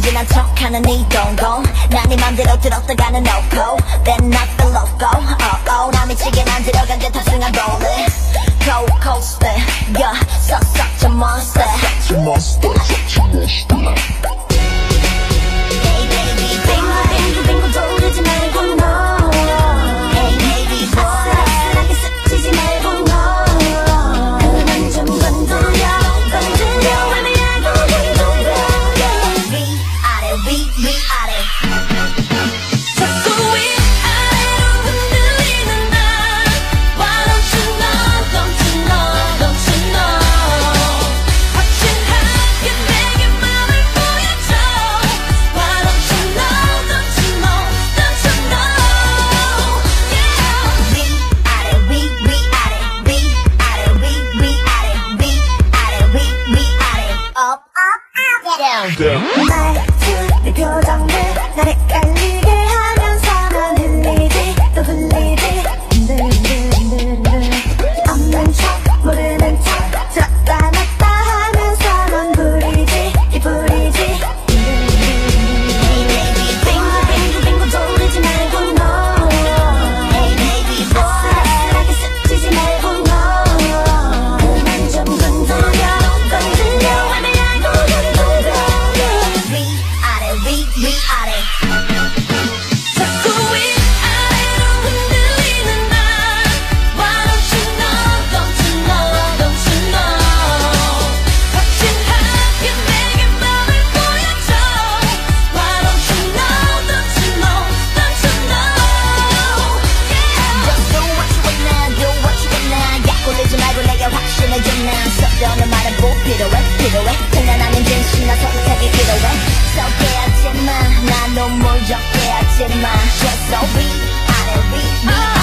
순진한 척하는 이 동공. 난네 맘대로 들었다가는 no go Then not the loco oh oh 나 미치게 만들어간 게 탑승한 볼래 Go coaster yeah such a monster. Such a monster Such a monster. down. 말투, 내 표정들 나를 깔 So be, how to be, be.